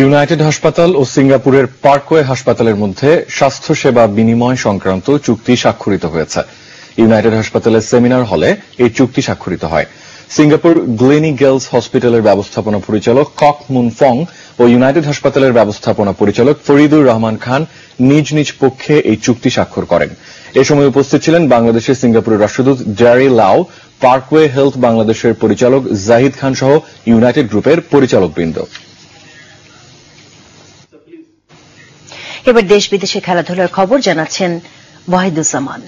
United হাসপাতাল ও সিঙ্গাপুরের Parkway হাসপাতালের মধ্যে স্বাস্থ্যসেবা বিনিময় সংক্রান্ত চুক্তি স্বাক্ষরিত হয়েছে। ইউনাইটেড হাসপাতালের সেমিনার হলে এই চুক্তি স্বাক্ষরিত হয়। সিঙ্গাপুর গ্লেনি গার্লস হসপিটালের ব্যবস্থাপনা পরিচালক কক মুন ফং ও ইউনাইটেড হাসপাতালের ব্যবস্থাপনা পরিচালক ফরিদুর রহমান খান নিজ নিজ পক্ষে এই চুক্তি স্বাক্ষর করেন। এ সময় উপস্থিত ছিলেন বাংলাদেশের সিঙ্গাপুরের রাষ্ট্রদূত ড্যারি লাও, পার্কওয়ে হেলথ বাংলাদেশের পরিচালক জাহিদ খান সহ ইউনাইটেড গ্রুপের পরিচালকবৃন্দ। এবার দেশ বিদেশে খেলাধুলার খবর জানাচ্ছেন ওয়াহিদুজ্জামান।